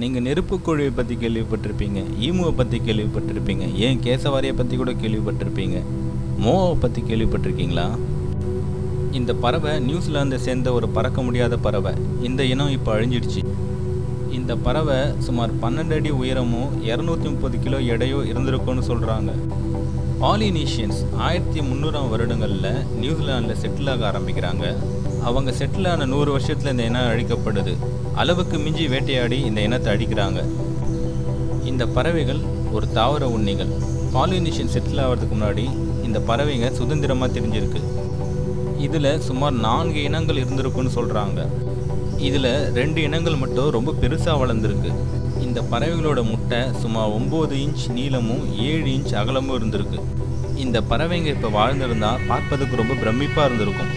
நீங்கள் நெருப்புக்கோழியை பற்றி கேள்விப்பட்டிருப்பீங்க ஈமுவை பற்றி கேள்விப்பட்டிருப்பீங்க ஏன் கேசவாரியை பற்றி கூட கேள்விப்பட்டிருப்பீங்க? மோவை பற்றி கேள்விப்பட்டிருக்கீங்களா? இந்த பறவை நியூசிலாந்தை சேர்ந்த ஒரு பறக்க முடியாத பறவை. இந்த இனம் இப்போ அழிஞ்சிடுச்சு. இந்த பறவை சுமார் பன்னெண்டு அடி உயரமும் இரநூத்தி முப்பது கிலோ எடையோ இருந்திருக்கும்னு சொல்கிறாங்க பாலினீஷியன்ஸ் ஆயிரத்தி முந்நூறாம் வருடங்களில் நியூசிலாண்டில் செட்டில் ஆக ஆரம்பிக்கிறாங்க. அவங்க செட்டில் ஆன நூறு வருஷத்தில் இந்த இனம் அழிக்கப்படுது. அளவுக்கு மிஞ்சி வேட்டையாடி இந்த இனத்தை அழிக்கிறாங்க. இந்த பறவைகள் ஒரு தாவர உண்ணிகள். பாலினேஷன் செட்டில் ஆகிறதுக்கு முன்னாடி இந்த பறவைங்க சுதந்திரமாக தெரிஞ்சிருக்கு. இதில் சுமார் நான்கு இனங்கள் இருந்திருக்குன்னு சொல்கிறாங்க இதில் ரெண்டு இனங்கள் மட்டும் ரொம்ப பெருசாக வளர்ந்துருக்கு. இந்த பறவைகளோட முட்டை சுமார் ஒம்பது இன்ச் நீளமும் ஏழு இன்ச் அகலமும் இருந்திருக்கு. இந்த பறவைங்க இப்போ வாழ்ந்திருந்தால் பார்ப்பதுக்கு ரொம்ப பிரமிப்பாக இருந்திருக்கும்.